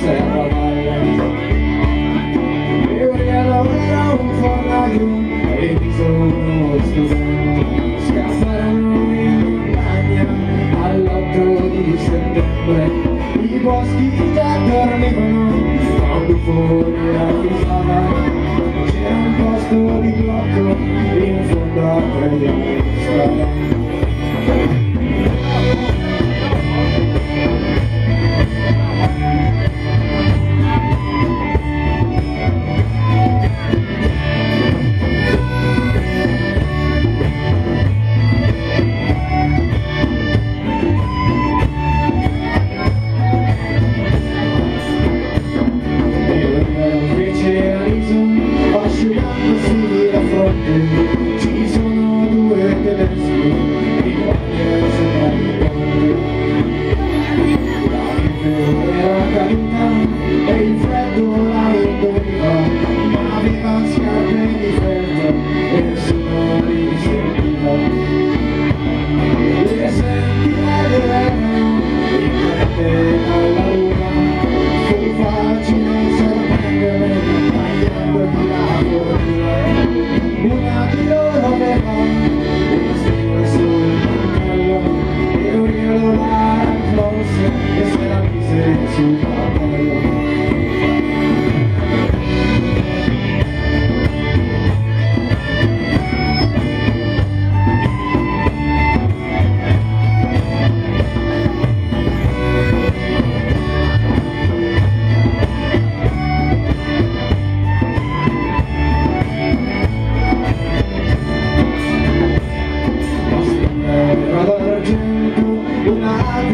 serra mai Perché davvero un fornaio e mi sono scusato Scapparanno in montagna all'8 di settembre I boschi che dormivano quando fuori la C'era un posto di blocco in fondo a prendere strada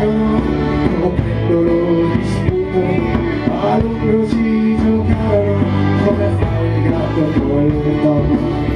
I don't know, she's no kind of, come and find me, got the boy in the dark.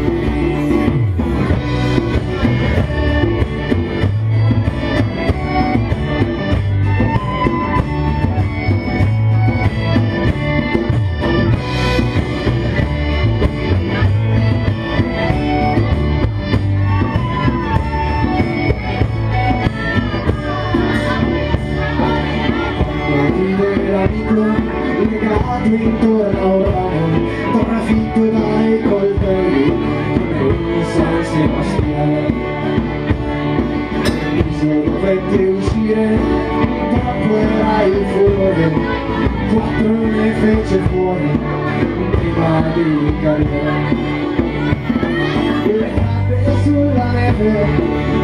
ballo legato intorno a un trafitto dai coltelli come San Sebastiano se dovette uscire dopo era il furore quattro ne fece fuori prima di carriera sulla neve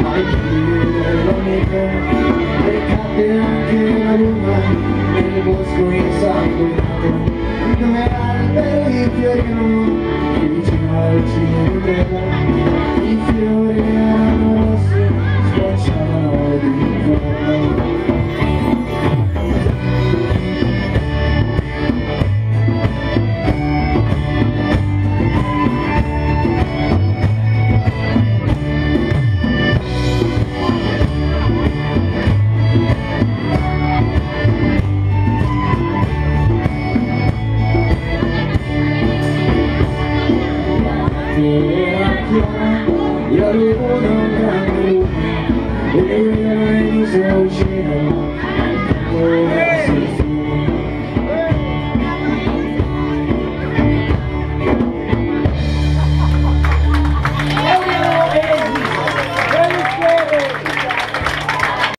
ai piedi dell'amico e cadde anche la luna bosco insanguinato Innumerabili fiorivano Vicino al cielo della 你不能看路，别让你走心。